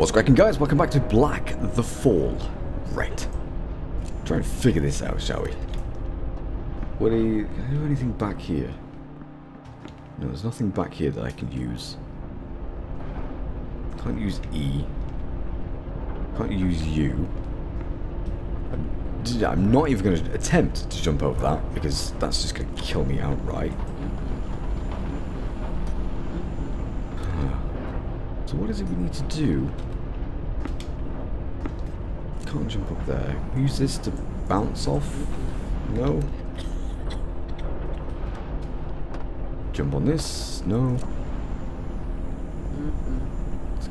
What's cracking guys? Welcome back to Black the Fall. Right. Try and figure this out, shall we? What do you, can I do anything back here? No, there's nothing back here that I can use. Can't use E. Can't use U. I'm, I'm not even going to attempt to jump over that because that's just going to kill me outright. So what is it we need to do? Can't jump up there. Use this to bounce off? No. Jump on this? No. It's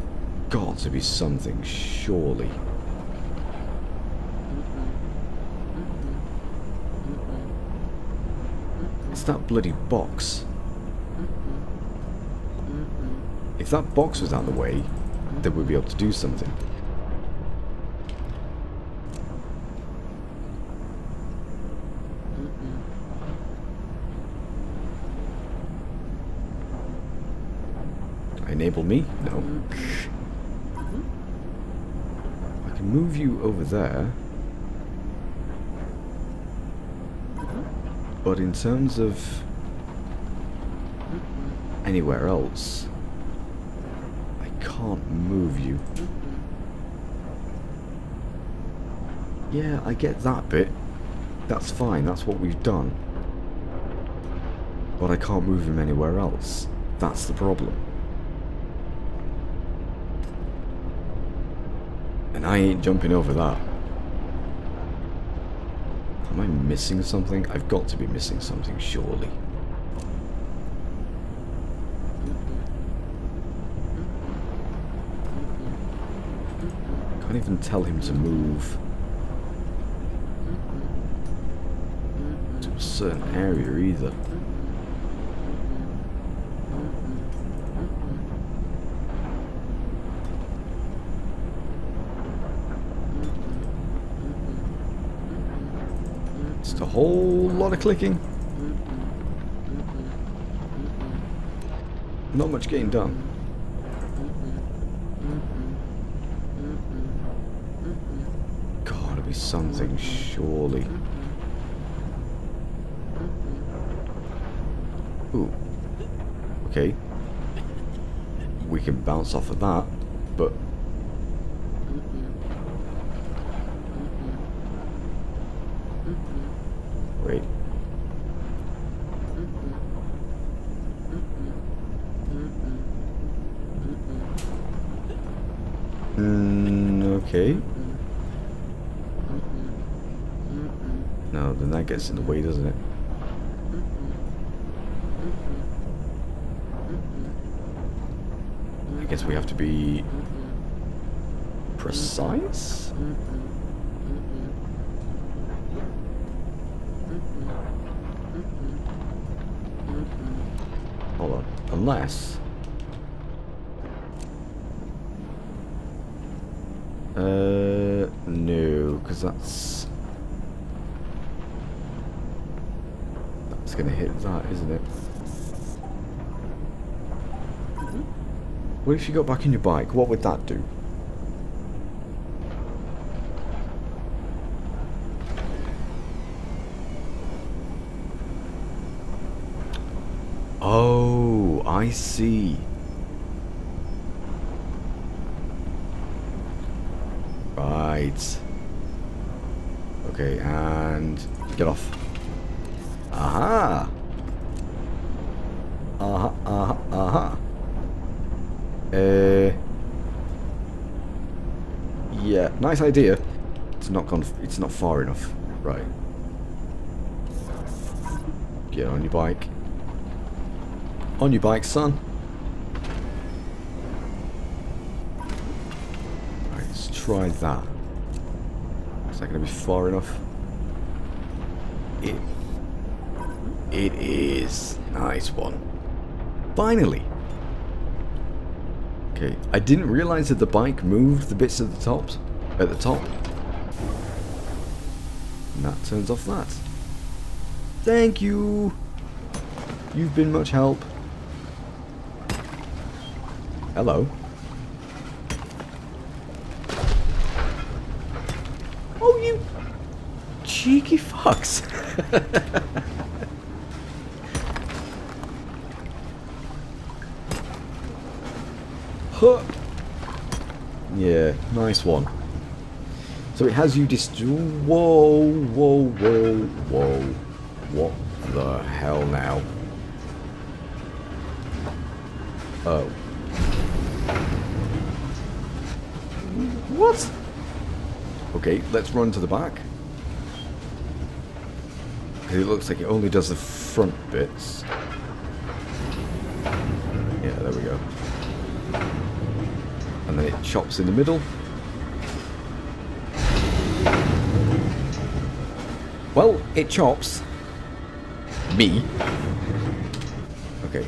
got to be something, surely. It's that bloody box. If that box was out of the way, then we'd be able to do something. Enable me? No. I can move you over there. But in terms of anywhere else, move you. Yeah, I get that bit. That's fine, that's what we've done. But I can't move him anywhere else. That's the problem. And I ain't jumping over that. Am I missing something? I've got to be missing something, surely. Can't even tell him to move to a certain area either. Just a whole lot of clicking. Not much getting done. Gotta be something, surely. Ooh. Okay. We can bounce off of that, but... Wait. Mm, okay. No, that gets in the way, doesn't it? I guess we have to be precise? Hold on. Unless... Uh, no, because that's... That's going to hit that, isn't it? What if you got back on your bike? What would that do? Oh, I see. Right. Okay, and get off. Aha! Aha, aha, aha. Uh, yeah, nice idea. It's not gone. It's not far enough. Right. Get on your bike. On your bike, son. Right, let's try that. Is that going to be far enough? It. It is. Nice one. Finally. Okay, I didn't realize that the bike moved the bits at the top, at the top. And that turns off that. Thank you. You've been much help. Hello. Oh, you cheeky fucks. huh. Yeah, nice one. So it has you dist- Whoa, whoa, whoa, whoa. What the hell now? Oh. What? Okay, let's run to the back. Because it looks like it only does the front bits. Yeah, there we go. And then it chops in the middle. Well, it chops. Me. Okay.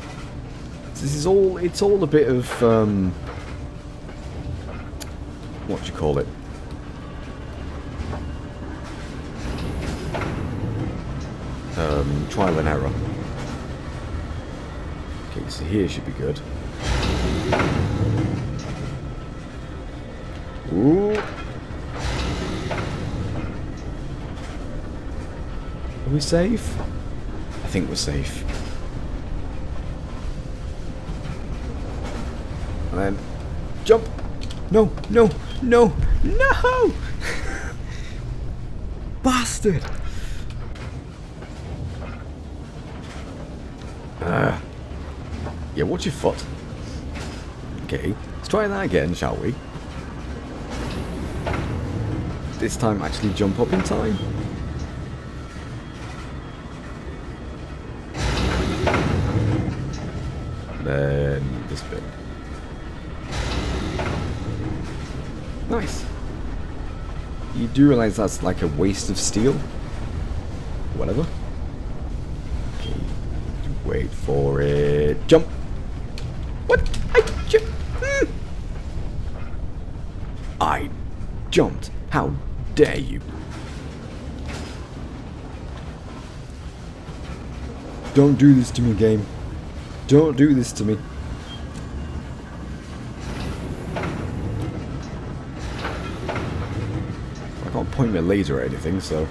This is all, it's all a bit of, um, what do you call it? Um, trial and error. Okay, so here should be good. We safe? I think we're safe. And then jump. No, no, no, no! Bastard! Uh, yeah, watch your foot. Okay, let's try that again, shall we? This time actually jump up in time. This bit. Nice. You do realize that's like a waste of steel? Whatever. Okay. Wait for it. Jump! What? I jump. Hmm. I jumped. How dare you? Don't do this to me, game. Don't do this to me. Point my laser or anything, so...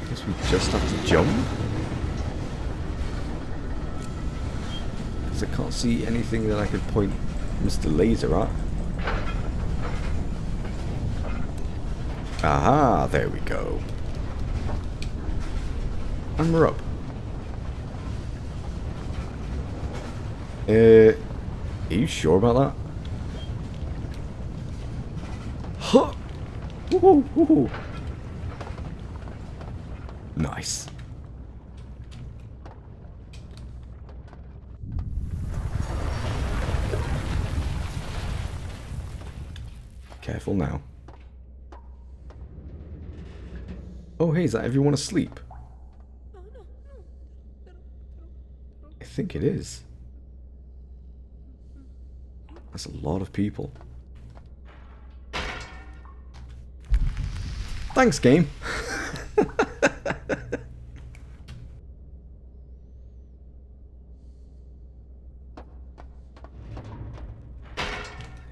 I guess we just have to jump? Because I can't see anything that I could point Mr. Laser at. Aha, there we go. And we're up. Uh, are you sure about that? Huh! Woohoo! Woohoo! Nice. Careful now. Oh, hey, is that everyone asleep? Oh, I think it is. That's a lot of people. Thanks, game.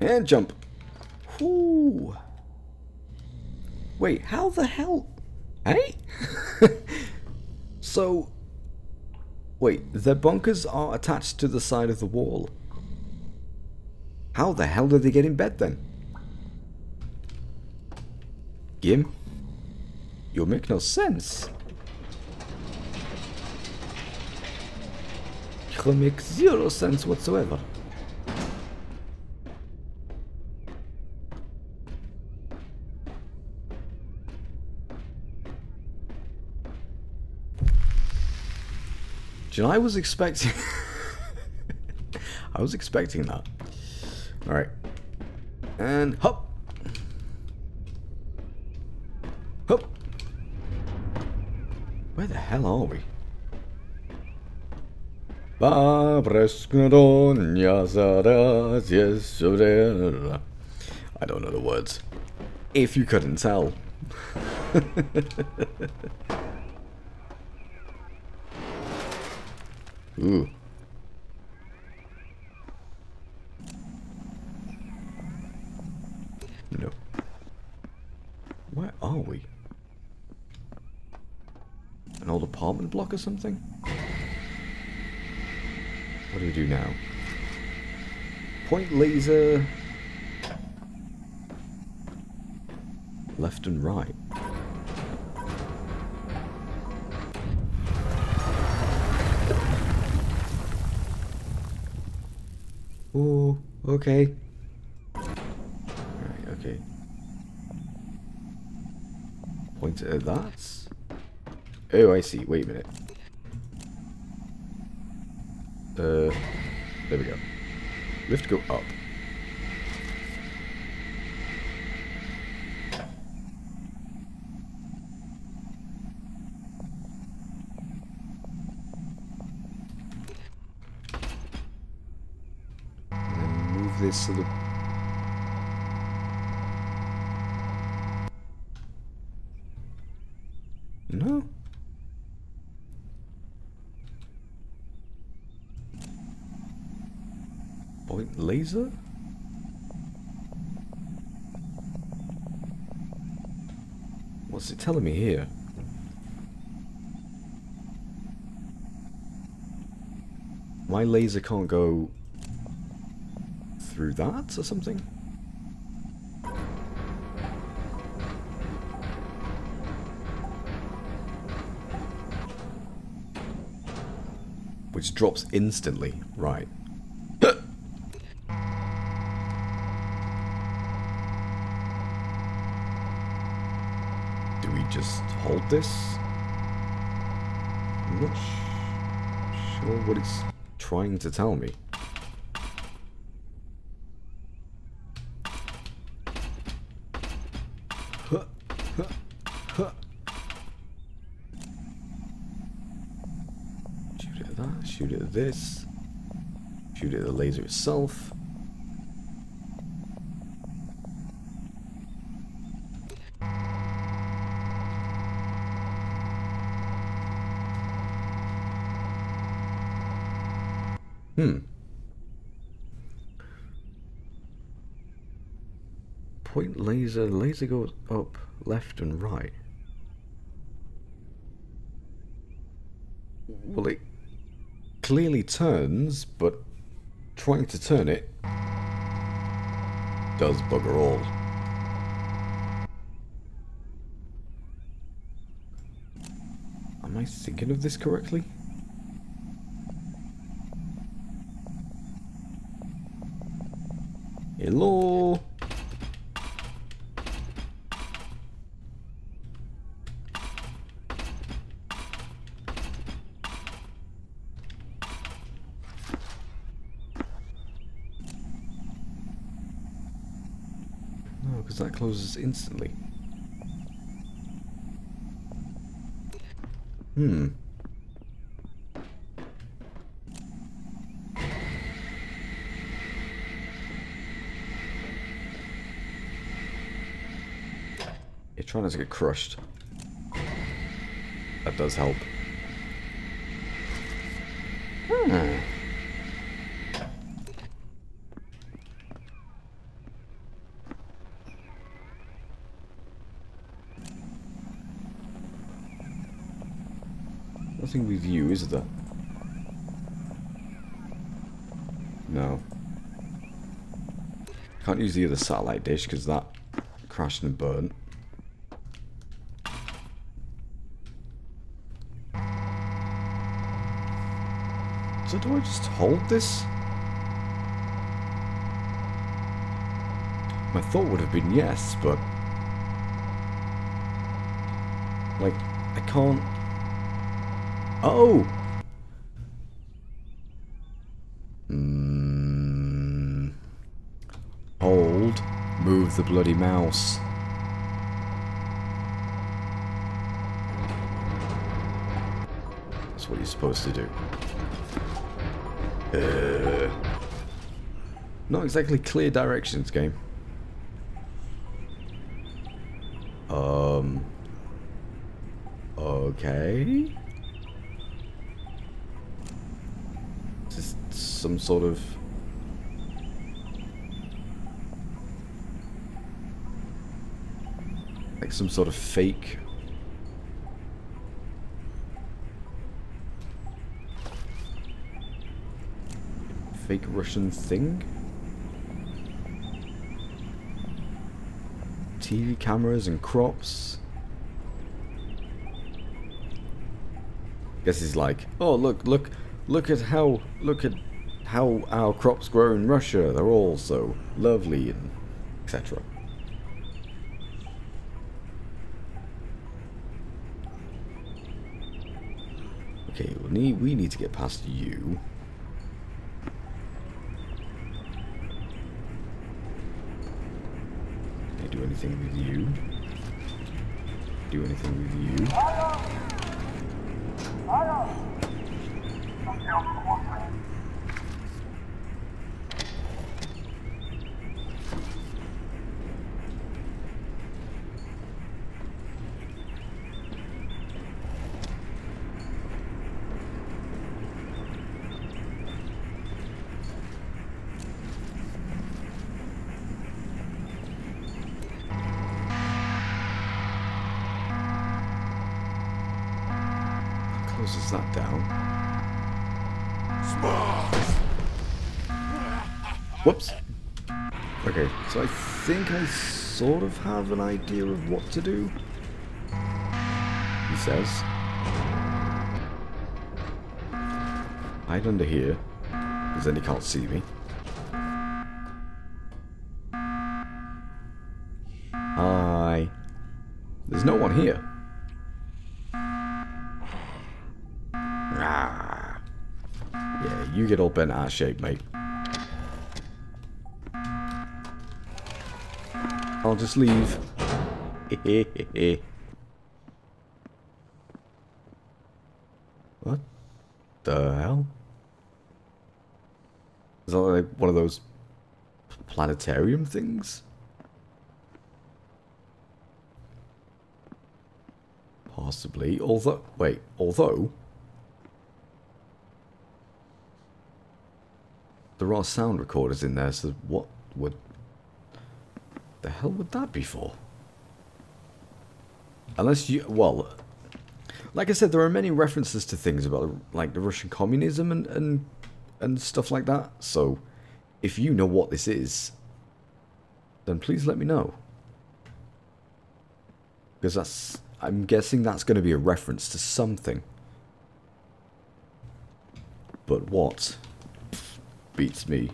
and jump. Whoo. Wait, how the hell? Hey? so, wait, the bunkers are attached to the side of the wall. How the hell did they get in bed then? Gim? You make no sense. You make zero sense whatsoever. You know, I was expecting... I was expecting that. Alright. And hop! Hop! Where the hell are we? I don't know the words. If you couldn't tell. Ooh. No. Where are we? An old apartment block or something? What do we do now? Point laser... Left and right. Oh, okay. Right, okay. Point at that. Oh, I see. Wait a minute. Uh, there we go. To go up. This to the... No? Point laser? What's it telling me here? My laser can't go through that or something? Which drops instantly, right. Just hold this? I'm not sure what it's trying to tell me. Shoot it at that, shoot at this, shoot at the laser itself. Hmm. Point laser, laser goes up, left and right. Well, it clearly turns, but trying to turn it does bugger all. Am I thinking of this correctly? Hello? No, because that closes instantly. Hmm. Trying not to get crushed. That does help. Hmm. Nothing with you, is there? No. Can't use the other satellite dish because that crashed and burnt. So do I just hold this? My thought would have been yes, but... Like, I can't... Oh! Mm. Hold. Move the bloody mouse. That's what you're supposed to do. Uh, not exactly clear directions, game. Um. Okay. Just some sort of. Like some sort of fake... Fake Russian thing? TV cameras and crops. Guess he's like, oh look, look, look at how, look at how our crops grow in Russia. They're all so lovely and etc. Okay, we need, we need to get past you. Can I do anything with you? Do anything with you? Closes that down. Whoops. Okay, so I think I sort of have an idea of what to do. He says. Hide under here, because then he can't see me. Yeah, you get all bent out of shape, mate. I'll just leave. what the hell? Is that like one of those planetarium things? Possibly. Although, wait, although there are sound recorders in there, so what would the hell would that be for? Unless you, well, like I said, there are many references to things about like the Russian communism and and and stuff like that. So, if you know what this is, then please let me know. Because that's, I'm guessing that's going to be a reference to something. But what? Beats me.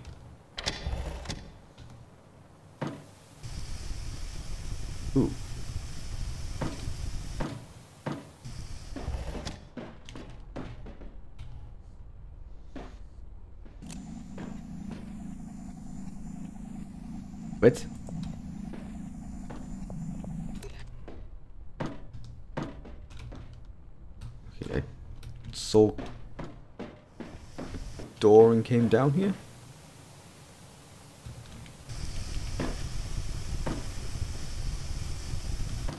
Ooh. What? Okay, I saw door and came down here?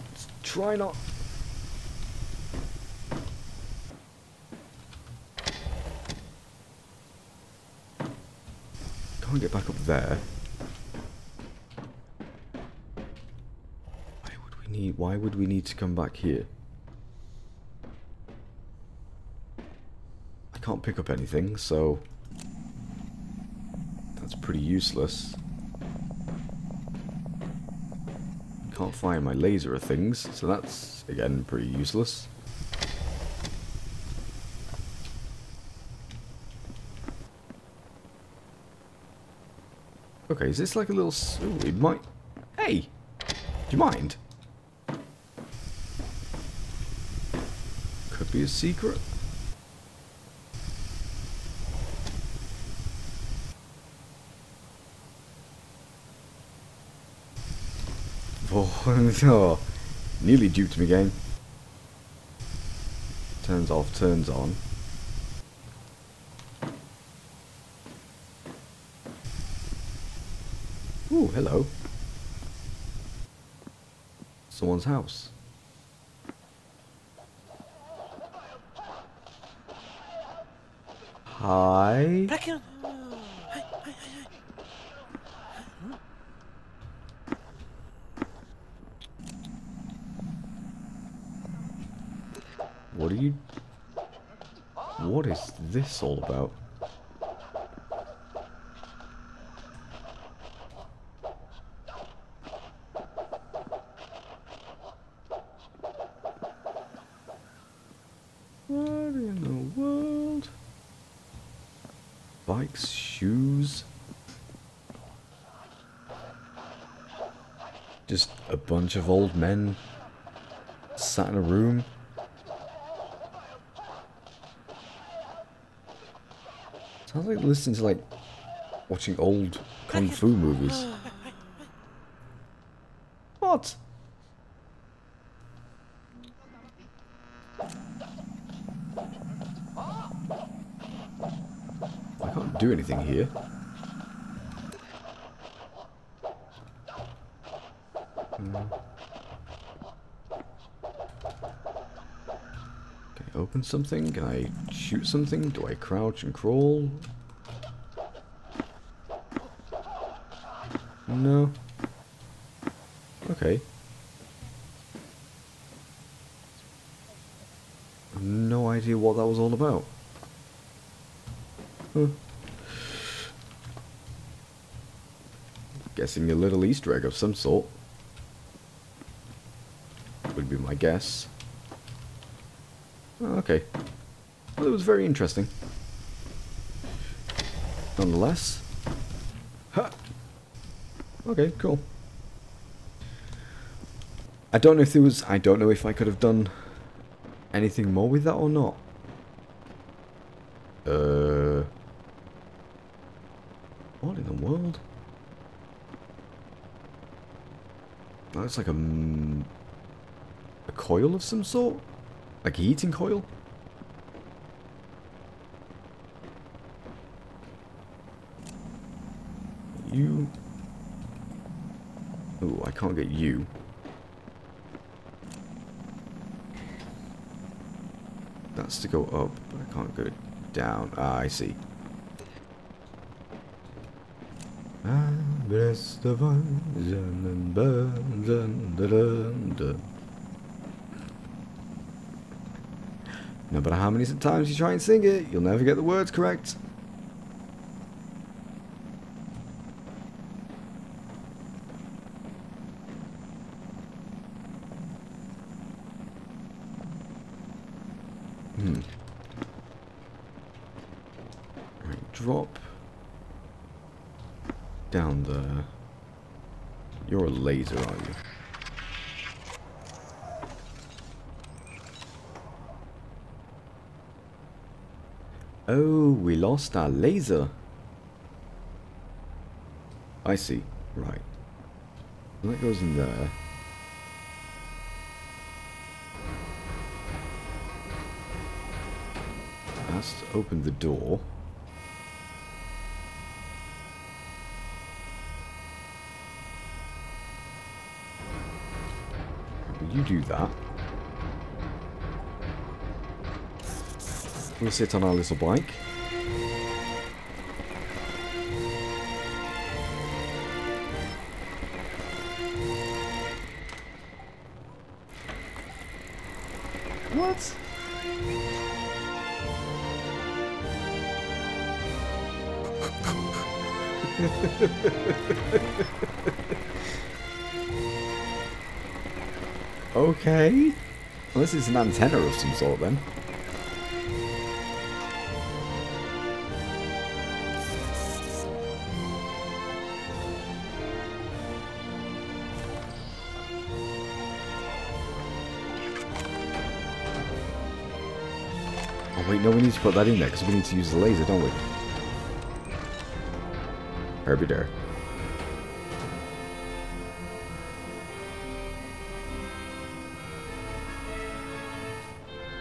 Let's try not... Can't get back up there. Why would we need... Why would we need to come back here? I can't pick up anything, so... Pretty useless. Can't fire my laser at things, so that's, again, pretty useless. Okay, is this like a little... Ooh, it might... Hey! Do you mind? Could be a secret. Oh, nearly duped me game. Turns off, turns on. Ooh, hello. Someone's house. Hi. What are you... What is this all about? What in the world? Bikes, shoes... Just a bunch of old men sat in a room. Sounds like listening to like watching old kung fu movies. What? I can't do anything here. Can open something? Can I shoot something? Do I crouch and crawl? No. Okay. No idea what that was all about. Huh. Guessing a little Easter egg of some sort would be my guess. Oh, okay. Well, it was very interesting. Nonetheless. Ha! Okay, cool. I don't know if there was... I don't know if I could have done anything more with that or not. Uh... What in the world? That looks like a a coil of some sort? Like a heating coil? You... Oh, I can't get you. That's to go up, but I can't go down. Ah, I see. And birds and No matter how many times you try and sing it, you'll never get the words correct. Hmm. Right, drop down there. You're a laser, are you? Oh, we lost our laser. I see. Right. That goes in there. To open the door. You do that? We'll sit on our little bike. What? okay. Well, this is an antenna of some sort then. Put that in there because we need to use the laser, don't we? Herbie.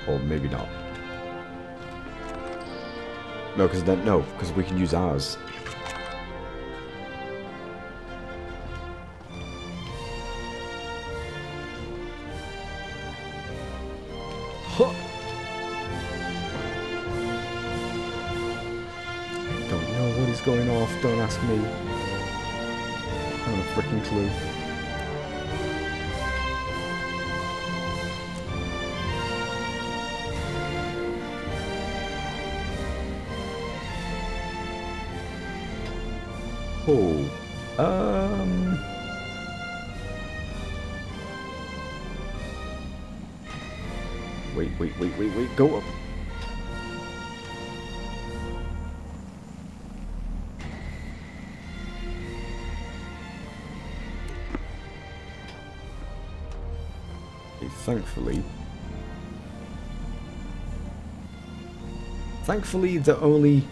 Or maybe not. No, because then no, because we can use ours. ask me. I have a freaking clue. Oh, um... Wait, wait, wait, wait, wait, go up. Thankfully... Thankfully, the only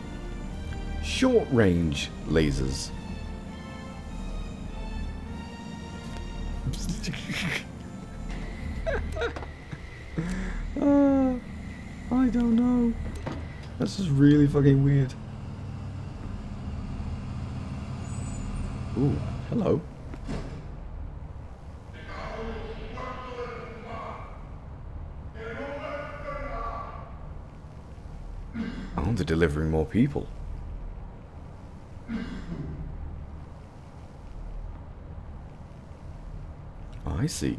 short-range lasers. uh, I don't know. This is really fucking weird. Ooh, hello. Oh, they're delivering more people. I see.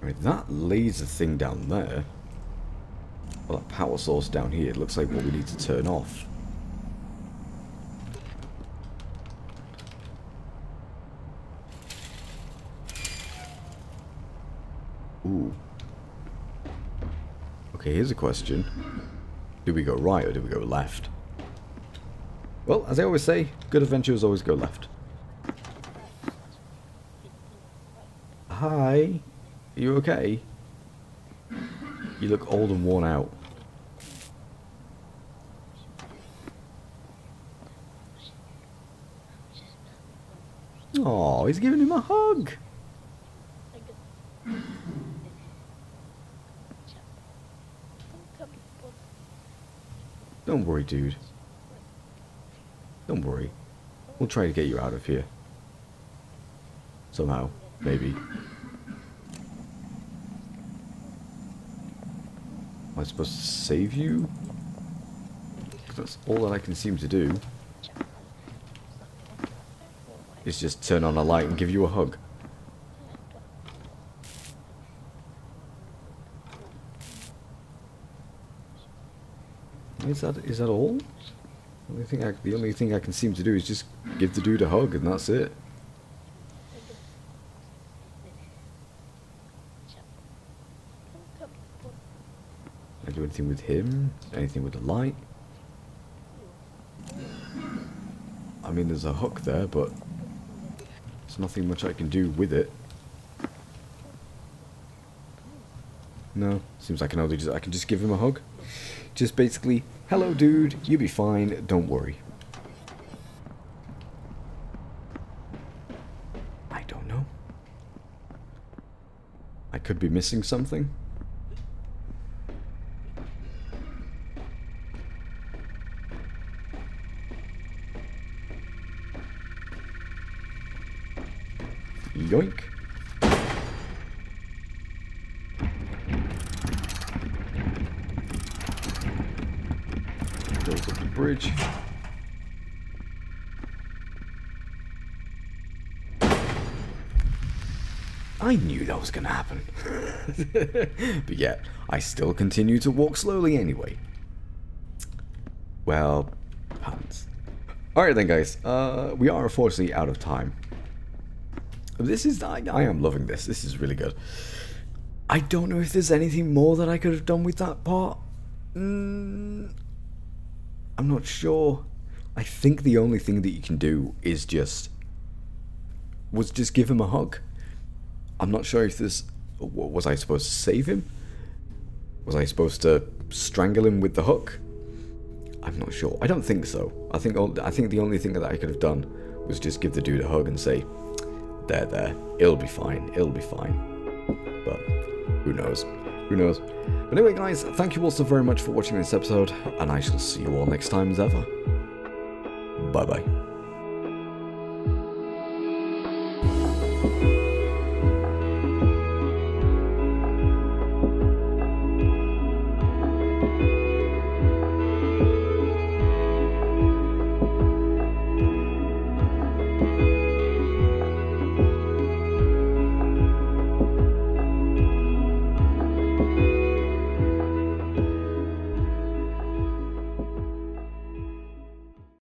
I mean, that laser thing down there, well, that power source down here, looks like what we need to turn off. Ooh. Okay, here's a question. Do we go right or do we go left? Well, as I always say, good adventures always go left. Hi. Are you okay? You look old and worn out. Oh, he's giving him a hug. Don't worry, dude. Don't worry. We'll try to get you out of here. Somehow. Maybe. Am I supposed to save you? That's all that I can seem to do. Is just turn on a light and give you a hug. Is that is that all? The only thing I the only thing I can seem to do is just give the dude a hug and that's it. I do anything with him? Anything with the light? I mean there's a hook there, but there's nothing much I can do with it. No, seems like I can only just I can just give him a hug. Just basically, hello dude, you'll be fine, don't worry. I don't know. I could be missing something. Yoink. Goes up the bridge. I that was going to happen. but yet, I still continue to walk slowly anyway. Well, pants. Alright then guys, uh, we are unfortunately out of time. This is, I, I am loving this, this is really good. I don't know if there's anything more that I could have done with that part. Mm, I'm not sure. I think the only thing that you can do is just was just give him a hug. I'm not sure if this was I supposed to save him. Was I supposed to strangle him with the hook? I'm not sure. I don't think so. I think I think the only thing that I could have done was just give the dude a hug and say, "There, there. It'll be fine. It'll be fine." But who knows? Who knows? But anyway, guys, thank you all so very much for watching this episode, and I shall see you all next time as ever. Bye bye